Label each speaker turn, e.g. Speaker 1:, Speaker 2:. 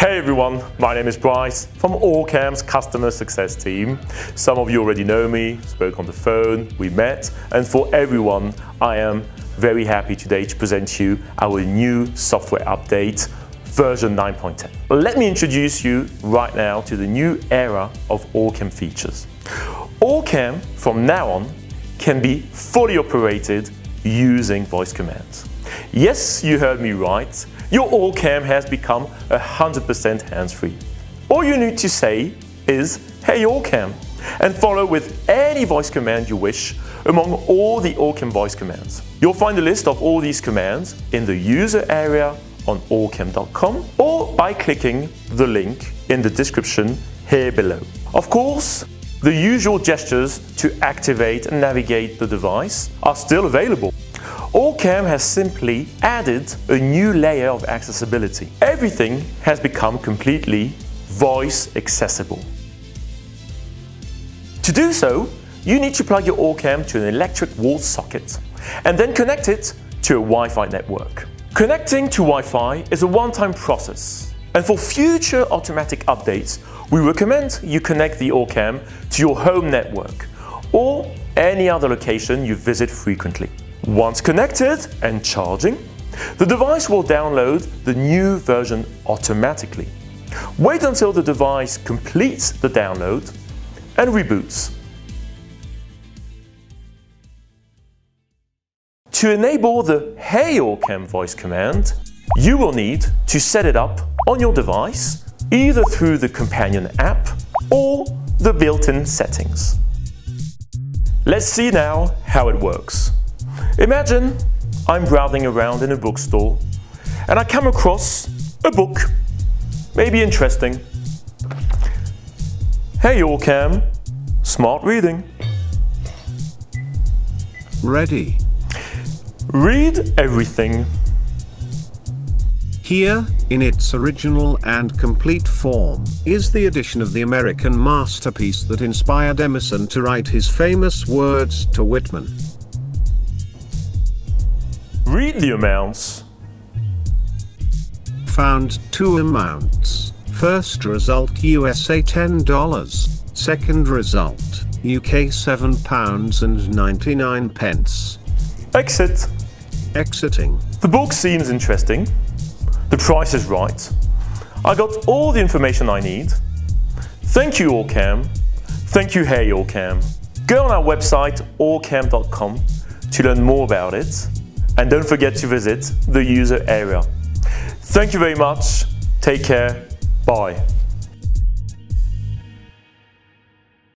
Speaker 1: Hey everyone, my name is Bryce from OrCam's customer success team. Some of you already know me, spoke on the phone, we met, and for everyone, I am very happy today to present you our new software update, version 9.10. Let me introduce you right now to the new era of OrCam features. OrCam, from now on, can be fully operated using voice commands. Yes, you heard me right. Your OrCam has become 100% hands-free. All you need to say is, hey OrCam, and follow with any voice command you wish among all the OrCam voice commands. You'll find a list of all these commands in the user area on orcam.com or by clicking the link in the description here below. Of course, the usual gestures to activate and navigate the device are still available. OrCam has simply added a new layer of accessibility. Everything has become completely voice accessible. To do so, you need to plug your OrCam to an electric wall socket and then connect it to a Wi-Fi network. Connecting to Wi-Fi is a one-time process, and for future automatic updates, we recommend you connect the OrCam to your home network or any other location you visit frequently. Once connected and charging, the device will download the new version automatically. Wait until the device completes the download and reboots. To enable the Hey OrCam voice command, you will need to set it up on your device either through the companion app or the built-in settings. Let's see now how it works. Imagine I'm browsing around in a bookstore and I come across a book, maybe interesting. Hey OrCam, smart reading.
Speaker 2: Ready.
Speaker 1: Read everything.
Speaker 2: Here, in its original and complete form, is the edition of the American masterpiece that inspired Emerson to write his famous words to Whitman.
Speaker 1: Read the amounts.
Speaker 2: Found two amounts. First result USA $10. Second result UK £7 and 99 pence.
Speaker 1: Exit.
Speaker 2: Exiting.
Speaker 1: The book seems interesting. The price is right. I got all the information I need. Thank you, OrCam. Thank you, Hey OrCam. Go on our website, orcam.com, to learn more about it. And don't forget to visit the user area. Thank you very much. Take care. Bye.